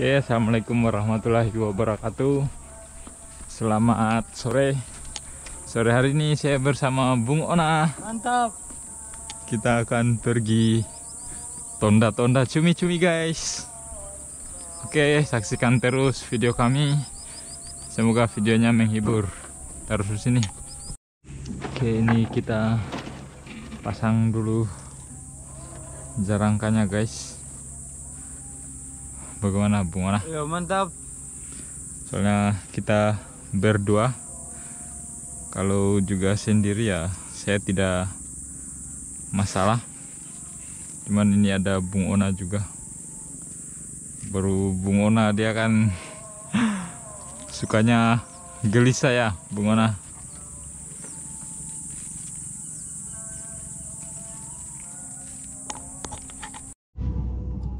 Oke, assalamualaikum warahmatullahi wabarakatuh. Selamat sore. Sore hari ini saya bersama Bung Ona. Mantap. Kita akan pergi tonda-tonda cumi-cumi, guys. Oke, saksikan terus video kami. Semoga videonya menghibur. Terus di sini. Oke, ini kita pasang dulu jarangkanya, guys. Bagaimana, Bung Ona? Ya mantap. soalnya kita berdua kalau juga sendiri ya saya tidak masalah. Cuman ini ada Bung Ona juga. Baru Bung Ona dia kan sukanya gelisah ya Bung Ona.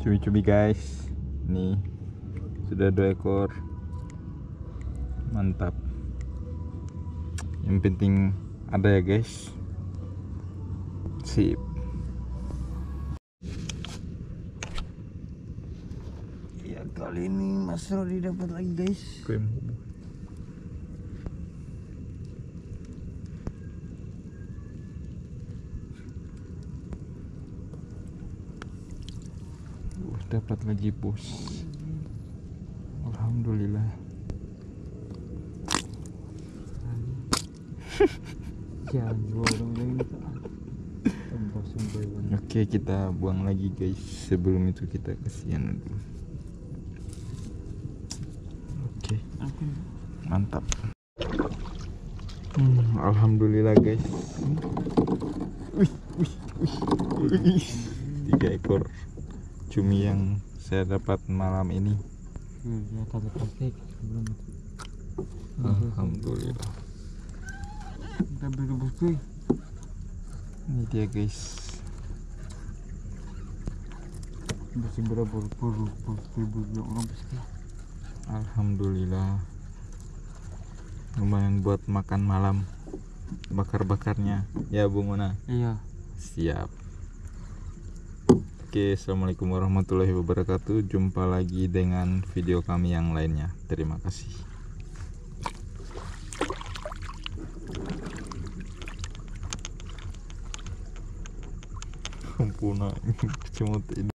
Cumi-cumi guys nih sudah dua ekor. Mantap. Yang penting ada ya guys. Sip. Ya kali ini Mas Rodi dapat lagi guys. krim dapat lagi bos. Alhamdulillah. Tembus sembahyang. Oke kita buang lagi guys. Sebelum itu kita kasihan dulu Oke. Mantap. Hmm, Alhamdulillah guys. Wih, wih, wih, wih. Tiga ekor cumi yang saya dapat malam ini Ya plastik belum. Alhamdulillah. Ini dia guys Masih berapa orang. Alhamdulillah Lumayan buat makan malam Bakar-bakarnya Ya Bung Una Iya. Siap Oke Assalamualaikum warahmatullahi wabarakatuh. Jumpa lagi dengan video kami yang lainnya. Terima kasih. Ampun, cemut ini